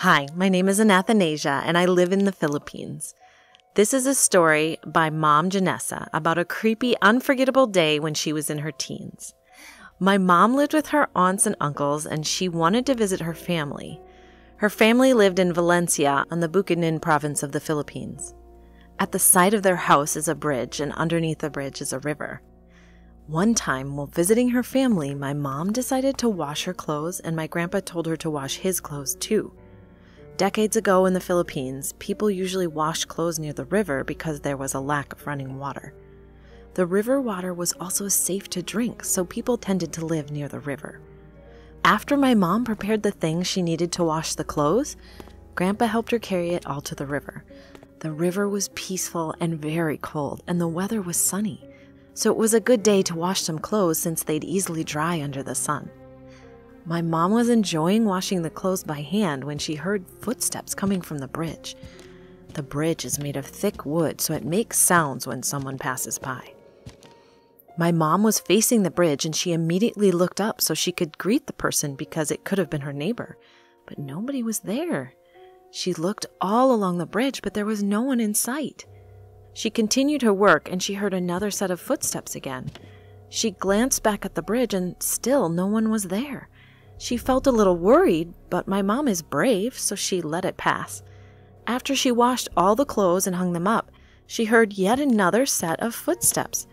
Hi, my name is Anathanasia, and I live in the Philippines. This is a story by Mom Janessa about a creepy, unforgettable day when she was in her teens. My mom lived with her aunts and uncles, and she wanted to visit her family. Her family lived in Valencia on the Bukidnon province of the Philippines. At the side of their house is a bridge, and underneath the bridge is a river. One time, while visiting her family, my mom decided to wash her clothes, and my grandpa told her to wash his clothes too. Decades ago in the Philippines, people usually washed clothes near the river because there was a lack of running water. The river water was also safe to drink, so people tended to live near the river. After my mom prepared the things she needed to wash the clothes, Grandpa helped her carry it all to the river. The river was peaceful and very cold, and the weather was sunny, so it was a good day to wash some clothes since they'd easily dry under the sun. My mom was enjoying washing the clothes by hand when she heard footsteps coming from the bridge. The bridge is made of thick wood, so it makes sounds when someone passes by. My mom was facing the bridge and she immediately looked up so she could greet the person because it could have been her neighbor. But nobody was there. She looked all along the bridge, but there was no one in sight. She continued her work and she heard another set of footsteps again. She glanced back at the bridge and still no one was there. She felt a little worried, but my mom is brave, so she let it pass. After she washed all the clothes and hung them up, she heard yet another set of footsteps.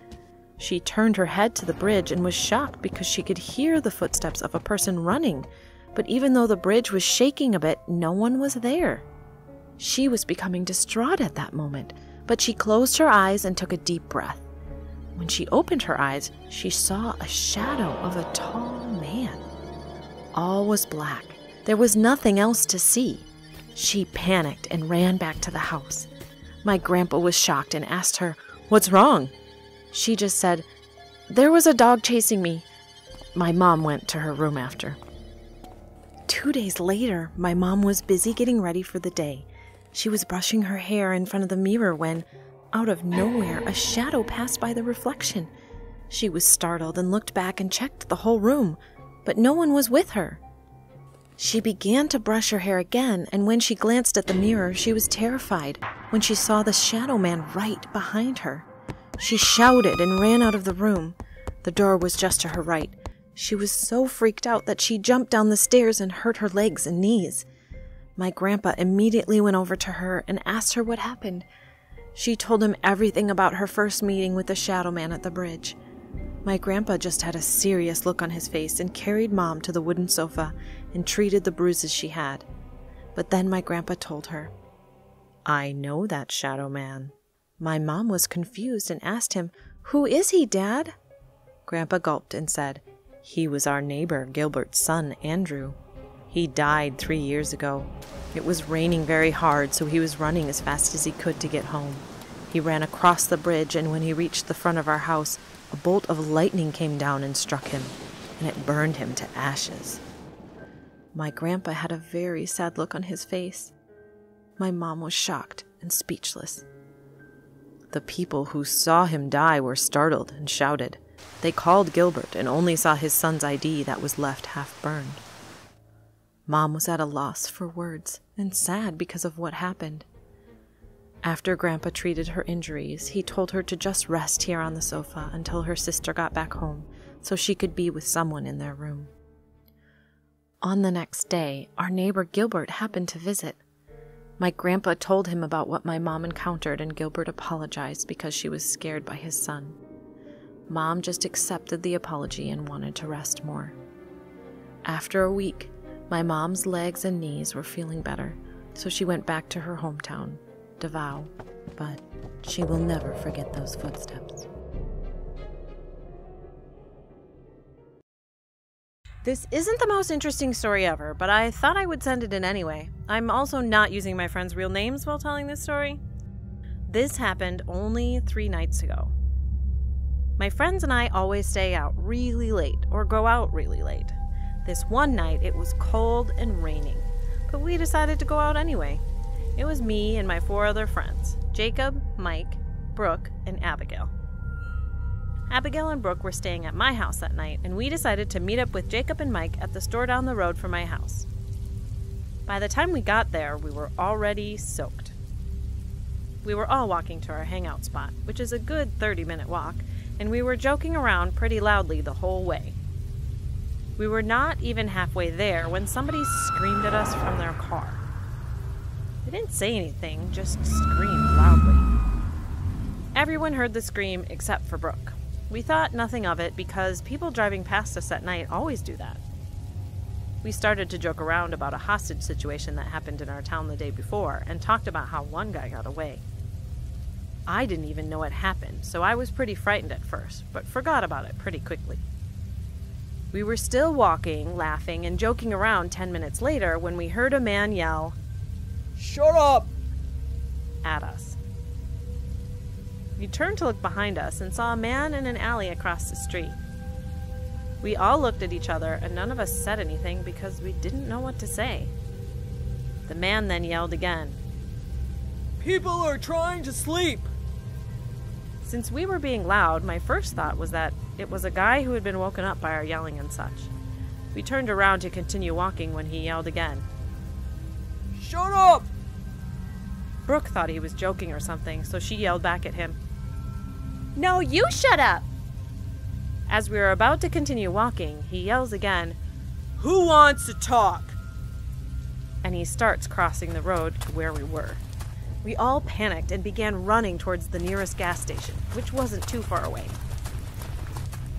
She turned her head to the bridge and was shocked because she could hear the footsteps of a person running. But even though the bridge was shaking a bit, no one was there. She was becoming distraught at that moment, but she closed her eyes and took a deep breath. When she opened her eyes, she saw a shadow of a tall. All was black. There was nothing else to see. She panicked and ran back to the house. My grandpa was shocked and asked her, What's wrong? She just said, There was a dog chasing me. My mom went to her room after. Two days later, my mom was busy getting ready for the day. She was brushing her hair in front of the mirror when, out of nowhere, a shadow passed by the reflection. She was startled and looked back and checked the whole room, but no one was with her. She began to brush her hair again, and when she glanced at the mirror, she was terrified when she saw the shadow man right behind her. She shouted and ran out of the room. The door was just to her right. She was so freaked out that she jumped down the stairs and hurt her legs and knees. My grandpa immediately went over to her and asked her what happened. She told him everything about her first meeting with the shadow man at the bridge. My grandpa just had a serious look on his face and carried Mom to the wooden sofa and treated the bruises she had. But then my grandpa told her, I know that shadow man. My mom was confused and asked him, Who is he, Dad? Grandpa gulped and said, He was our neighbor, Gilbert's son, Andrew. He died three years ago. It was raining very hard, so he was running as fast as he could to get home. He ran across the bridge, and when he reached the front of our house, a bolt of lightning came down and struck him, and it burned him to ashes. My grandpa had a very sad look on his face. My mom was shocked and speechless. The people who saw him die were startled and shouted. They called Gilbert and only saw his son's ID that was left half burned. Mom was at a loss for words and sad because of what happened. After Grandpa treated her injuries, he told her to just rest here on the sofa until her sister got back home so she could be with someone in their room. On the next day, our neighbor Gilbert happened to visit. My grandpa told him about what my mom encountered, and Gilbert apologized because she was scared by his son. Mom just accepted the apology and wanted to rest more. After a week, my mom's legs and knees were feeling better, so she went back to her hometown Davao, but she will never forget those footsteps. This isn't the most interesting story ever, but I thought I would send it in anyway. I'm also not using my friends' real names while telling this story. This happened only three nights ago. My friends and I always stay out really late or go out really late. This one night it was cold and raining, but we decided to go out anyway. It was me and my four other friends Jacob, Mike, Brooke, and Abigail. Abigail and Brooke were staying at my house that night, and we decided to meet up with Jacob and Mike at the store down the road from my house. By the time we got there, we were already soaked. We were all walking to our hangout spot, which is a good 30 minute walk, and we were joking around pretty loudly the whole way. We were not even halfway there when somebody screamed at us from their car. Didn't say anything, just screamed loudly. Everyone heard the scream except for Brooke. We thought nothing of it because people driving past us at night always do that. We started to joke around about a hostage situation that happened in our town the day before and talked about how one guy got away. I didn't even know it happened, so I was pretty frightened at first, but forgot about it pretty quickly. We were still walking, laughing, and joking around ten minutes later when we heard a man yell, Shut up! at us. We turned to look behind us and saw a man in an alley across the street. We all looked at each other and none of us said anything because we didn't know what to say. The man then yelled again. People are trying to sleep! Since we were being loud, my first thought was that it was a guy who had been woken up by our yelling and such. We turned around to continue walking when he yelled again. Shut up! Brooke thought he was joking or something, so she yelled back at him. No, you shut up! As we are about to continue walking, he yells again, Who wants to talk? and he starts crossing the road to where we were. We all panicked and began running towards the nearest gas station, which wasn't too far away.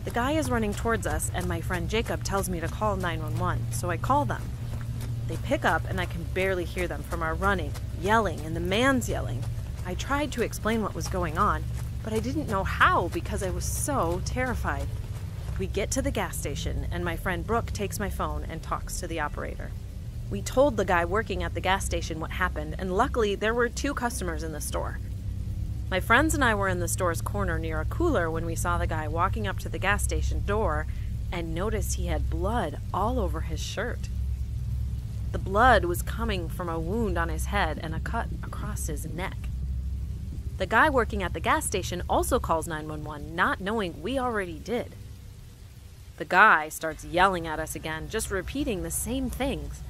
The guy is running towards us, and my friend Jacob tells me to call 911, so I call them. They pick up, and I can barely hear them from our running, yelling, and the man's yelling. I tried to explain what was going on, but I didn't know how because I was so terrified. We get to the gas station, and my friend Brooke takes my phone and talks to the operator. We told the guy working at the gas station what happened, and luckily there were two customers in the store. My friends and I were in the store's corner near a cooler when we saw the guy walking up to the gas station door and noticed he had blood all over his shirt. The blood was coming from a wound on his head and a cut across his neck. The guy working at the gas station also calls 911, not knowing we already did. The guy starts yelling at us again, just repeating the same things.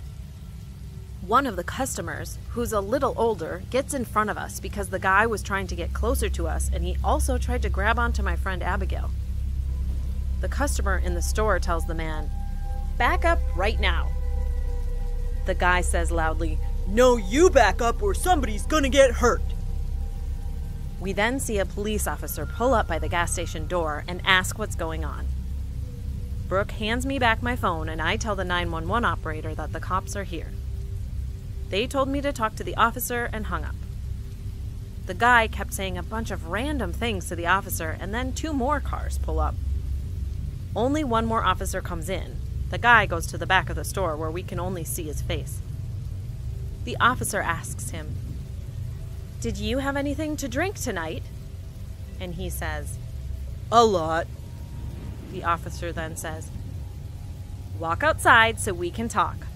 One of the customers, who's a little older, gets in front of us because the guy was trying to get closer to us and he also tried to grab onto my friend Abigail. The customer in the store tells the man, Back up right now. The guy says loudly, No, you back up or somebody's gonna get hurt. We then see a police officer pull up by the gas station door and ask what's going on. Brooke hands me back my phone and I tell the 911 operator that the cops are here. They told me to talk to the officer and hung up. The guy kept saying a bunch of random things to the officer, and then two more cars pull up. Only one more officer comes in. The guy goes to the back of the store where we can only see his face. The officer asks him, Did you have anything to drink tonight? And he says, A lot. The officer then says, Walk outside so we can talk.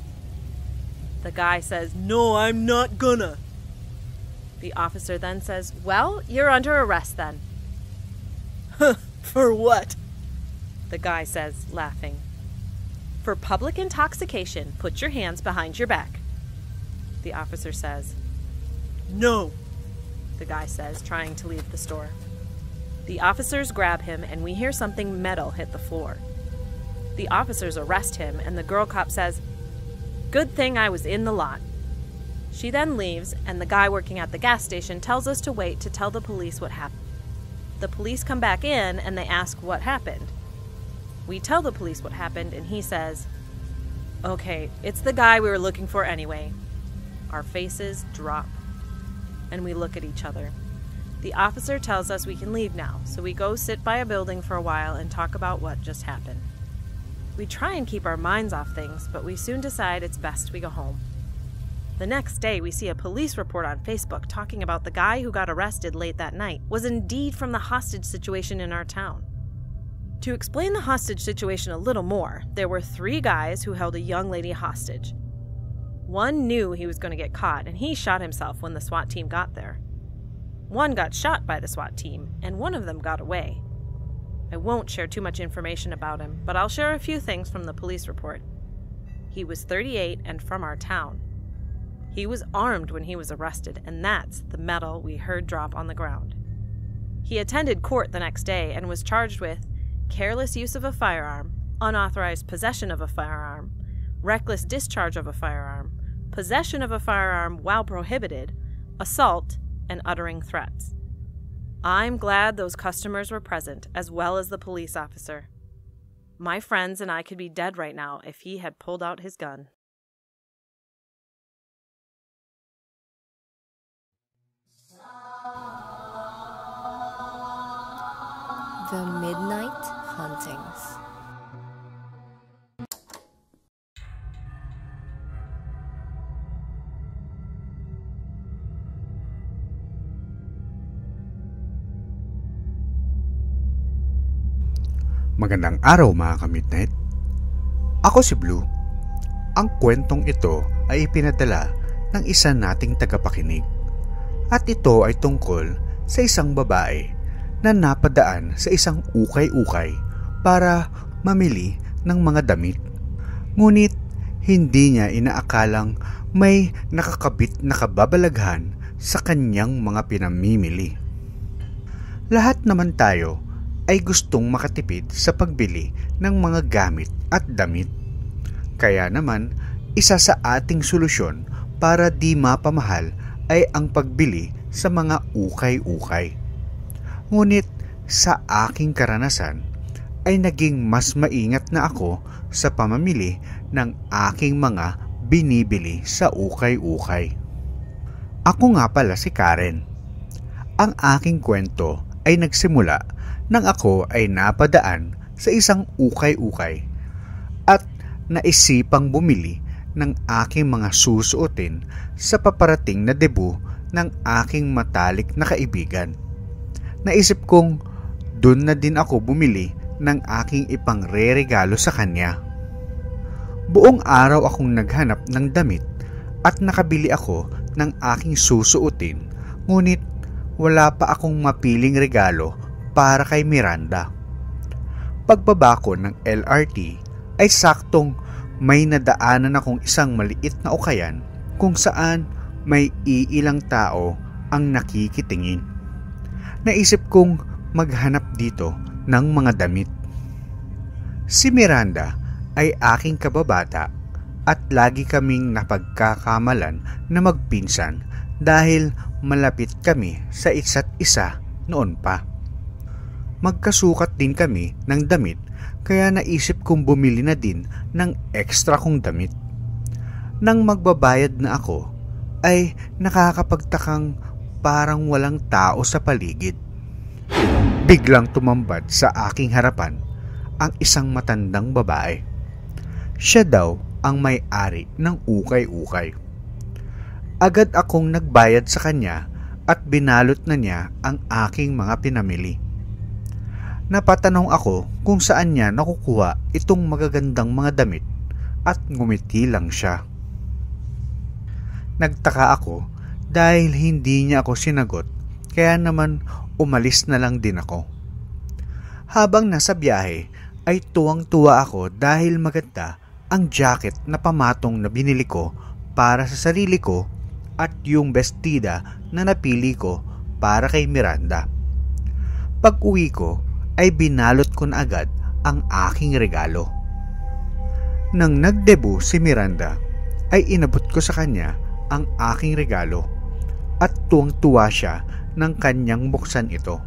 The guy says, No, I'm not gonna. The officer then says, Well, you're under arrest then. For what? The guy says, laughing. For public intoxication, put your hands behind your back. The officer says, No. The guy says, trying to leave the store. The officers grab him, and we hear something metal hit the floor. The officers arrest him, and the girl cop says, Good thing I was in the lot. She then leaves, and the guy working at the gas station tells us to wait to tell the police what happened. The police come back in and they ask what happened. We tell the police what happened, and he says, Okay, it's the guy we were looking for anyway. Our faces drop, and we look at each other. The officer tells us we can leave now, so we go sit by a building for a while and talk about what just happened. We try and keep our minds off things, but we soon decide it's best we go home. The next day, we see a police report on Facebook talking about the guy who got arrested late that night was indeed from the hostage situation in our town. To explain the hostage situation a little more, there were three guys who held a young lady hostage. One knew he was going to get caught, and he shot himself when the SWAT team got there. One got shot by the SWAT team, and one of them got away. I won't share too much information about him, but I'll share a few things from the police report. He was 38 and from our town. He was armed when he was arrested, and that's the metal we heard drop on the ground. He attended court the next day and was charged with careless use of a firearm, unauthorized possession of a firearm, reckless discharge of a firearm, possession of a firearm while prohibited, assault, and uttering threats. I'm glad those customers were present, as well as the police officer. My friends and I could be dead right now if he had pulled out his gun. The Midnight Huntings. Magandang araw mga ka-midnight. Ako si Blue. Ang kwentong ito ay ipinadala ng isa nating tagapakinig. At ito ay tungkol sa isang babae na napadaan sa isang ukay-ukay para mamili ng mga damit. Ngunit hindi niya inaakalang may nakakabit na kababalaghan sa kanyang mga pinamimili. Lahat naman tayo ay gustong makatipid sa pagbili ng mga gamit at damit. Kaya naman, isa sa ating solusyon para di mapamahal ay ang pagbili sa mga ukay-ukay. Ngunit sa aking karanasan ay naging mas maingat na ako sa pamamili ng aking mga binibili sa ukay-ukay. Ako nga pala si Karen. Ang aking kwento ay nagsimula nang ako ay napadaan sa isang ukay-ukay at naisipang bumili ng aking mga susuotin sa paparating na debut ng aking matalik na kaibigan. Naisip kong doon na din ako bumili ng aking ipang re-regalo sa kanya. Buong araw akong naghanap ng damit at nakabili ako ng aking susuotin ngunit wala pa akong mapiling regalo para kay Miranda. Pagbaba ko ng LRT ay saktong may nadaanan akong isang maliit na ukayan kung saan may iilang tao ang nakikitingin. Naisip kong maghanap dito ng mga damit. Si Miranda ay aking kababata at lagi kaming napagkakamalan na magpinsan dahil malapit kami sa isa't isa noon pa. Magkasukat din kami ng damit kaya naisip kong bumili na din ng extra kong damit. Nang magbabayad na ako, ay nakakapagtakang parang walang tao sa paligid. Biglang tumambad sa aking harapan ang isang matandang babae. Siya daw ang may-ari ng ukay-ukay. Agad akong nagbayad sa kanya at binalot na niya ang aking mga pinamili Napatanong ako kung saan niya nakukuha itong magagandang mga damit at ngumiti lang siya. Nagtaka ako dahil hindi niya ako sinagot kaya naman umalis na lang din ako. Habang nasa biyahe ay tuwang-tuwa ako dahil maganda ang jacket na pamatong na binili ko para sa sarili ko at yung bestida na napili ko para kay Miranda. Pag uwi ko ay binalot ko na agad ang aking regalo. Nang nagdebu si Miranda, ay inabot ko sa kanya ang aking regalo at tuwang-tuwa siya ng kanyang buksan ito.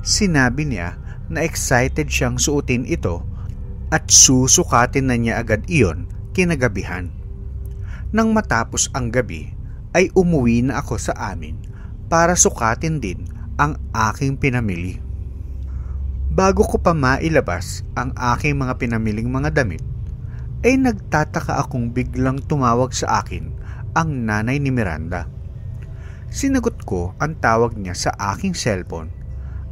Sinabi niya na excited siyang suotin ito at susukatin na niya agad iyon kinagabihan. Nang matapos ang gabi, ay umuwi na ako sa amin para sukatin din ang aking pinamili. Bago ko pa mailabas ang aking mga pinamiling mga damit, ay nagtataka akong biglang tumawag sa akin ang nanay ni Miranda. Sinagot ko ang tawag niya sa aking cellphone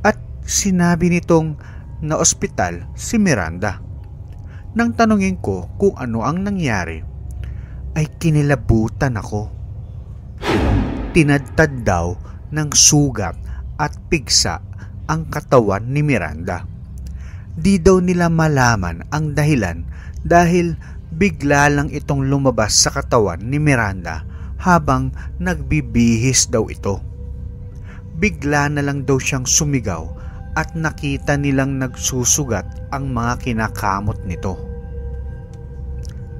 at sinabi nitong na ospital si Miranda. Nang tanungin ko kung ano ang nangyari, ay kinilabutan ako. Tinadtad daw ng sugat at pigsa ang katawan ni Miranda. Di daw nila malaman ang dahilan dahil bigla lang itong lumabas sa katawan ni Miranda habang nagbibihis daw ito. Bigla na lang daw siyang sumigaw at nakita nilang nagsusugat ang mga kinakamot nito.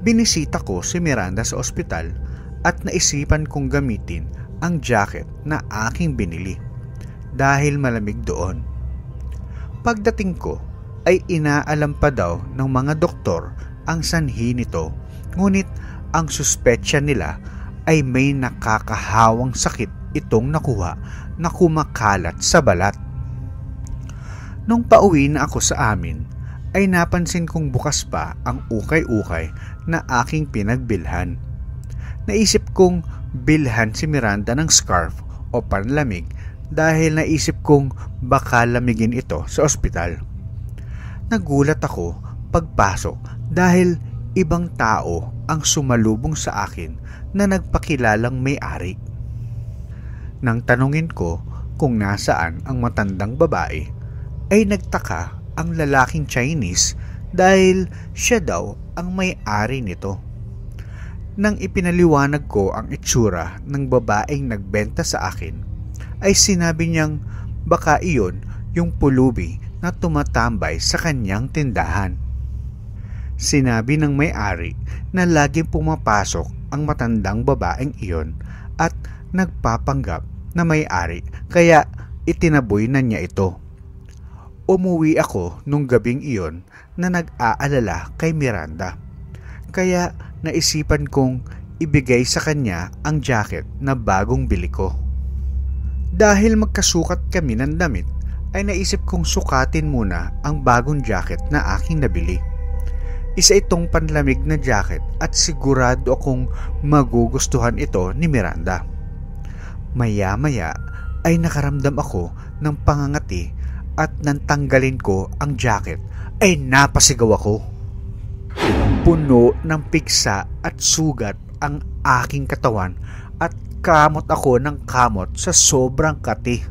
Binisita ko si Miranda sa ospital at naisipan kong gamitin ang jacket na aking binili dahil malamig doon. Pagdating ko ay inaalam pa daw ng mga doktor ang sanhi nito ngunit ang suspetsya nila ay may nakakahawang sakit itong nakuha na kumakalat sa balat. Nung pauwi na ako sa amin, ay napansin kong bukas pa ang ukay-ukay na aking pinagbilhan. Naisip kong bilhan si Miranda ng scarf o panlamig dahil naisip kong baka lamigin ito sa ospital. Nagulat ako pagpasok dahil ibang tao ang sumalubong sa akin na nagpakilalang may-ari. Nang tanungin ko kung nasaan ang matandang babae, ay nagtaka ang lalaking Chinese dahil siya daw ang may-ari nito. Nang ipinaliwanag ko ang itsura ng babaeng nagbenta sa akin, ay sinabi niyang baka iyon yung pulubi na tumatambay sa kanyang tindahan. Sinabi ng may-ari na laging pumapasok ang matandang babaeng iyon at nagpapanggap na may-ari kaya itinaboy na niya ito. Umuwi ako nung gabing iyon na nag-aalala kay Miranda. Kaya naisipan kong ibigay sa kanya ang jacket na bagong bili ko. Dahil magkasukat kami ng damit, ay naisip kong sukatin muna ang bagong jacket na aking nabili. Isa itong panlamig na jacket at sigurado akong magugustuhan ito ni Miranda. Maya-maya ay nakaramdam ako ng pangangati at nang tanggalin ko ang jacket ay napasigaw ako. Puno ng piksa at sugat ang aking katawan at kamot ako ng kamot sa sobrang kati.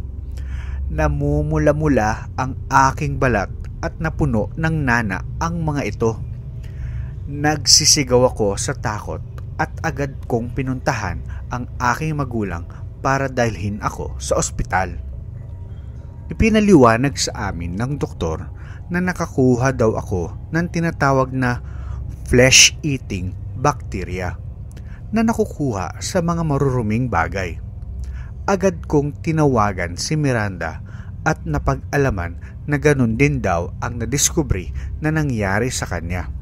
Namumula-mula ang aking balat at napuno ng nana ang mga ito. Nagsisigaw ako sa takot at agad kong pinuntahan ang aking magulang para dalhin ako sa ospital. Ipinaliwanag sa amin ng doktor na nakakuha daw ako ng tinatawag na flesh-eating bacteria na nakukuha sa mga maruruming bagay. Agad kong tinawagan si Miranda at napag-alaman na ganun din daw ang nadiskubre na nangyari sa kanya.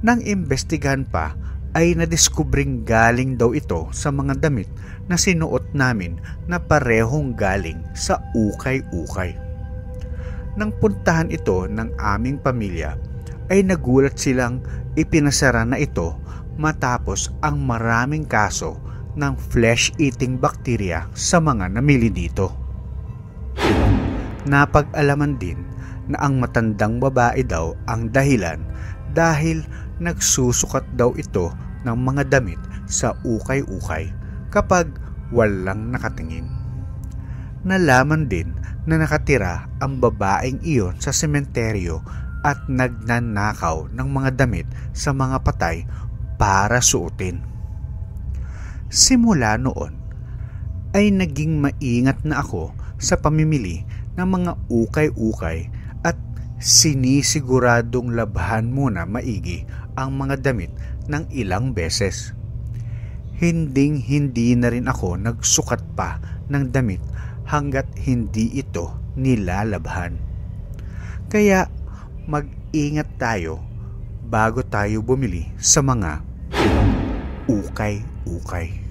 Nang imbestigahan pa ay nadiskubring galing daw ito sa mga damit na sinuot namin na parehong galing sa ukay-ukay. Nang puntahan ito ng aming pamilya ay nagulat silang ipinasara na ito matapos ang maraming kaso ng flesh-eating bacteria sa mga namili dito. Napag-alaman din na ang matandang babae daw ang dahilan dahil nagsusukat daw ito ng mga damit sa ukay-ukay kapag walang nakatingin. Nalaman din na nakatira ang babaeng iyon sa sementeryo at nagnanakaw ng mga damit sa mga patay para suotin. Simula noon ay naging maingat na ako sa pamimili ng mga ukay-ukay at sinisiguradong labhan muna maigi ang mga damit ng ilang beses. Hinding hindi na rin ako nagsukat pa ng damit hanggat hindi ito nilalabhan. Kaya mag-ingat tayo bago tayo bumili sa mga ukay-ukay.